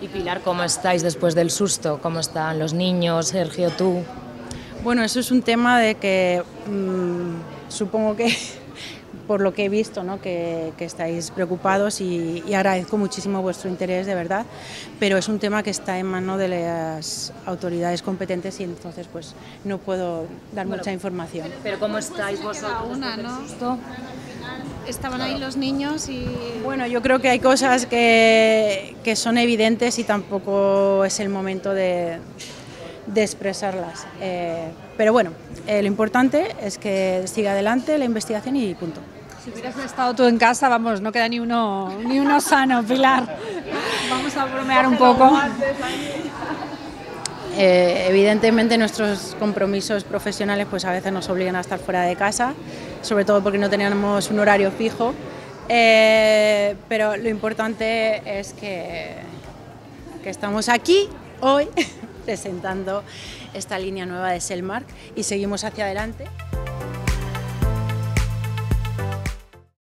Y Pilar, ¿cómo estáis después del susto? ¿Cómo están los niños? Sergio, tú. Bueno, eso es un tema de que mmm, supongo que por lo que he visto, ¿no? que, que estáis preocupados y, y, agradezco muchísimo vuestro interés, de verdad, pero es un tema que está en manos de las autoridades competentes y entonces pues no puedo dar bueno, mucha información. Pero ¿cómo estáis vosotros? Una, ¿no? Estaban ahí los niños y... Bueno, yo creo que hay cosas que, que son evidentes y tampoco es el momento de, de expresarlas. Eh, pero bueno, eh, lo importante es que siga adelante la investigación y punto. Si hubieras estado tú en casa, vamos, no queda ni uno, ni uno sano, Pilar. Vamos a bromear un poco. Eh, evidentemente nuestros compromisos profesionales pues a veces nos obligan a estar fuera de casa, sobre todo porque no tenemos un horario fijo, eh, pero lo importante es que, que estamos aquí hoy presentando esta línea nueva de Selmark y seguimos hacia adelante.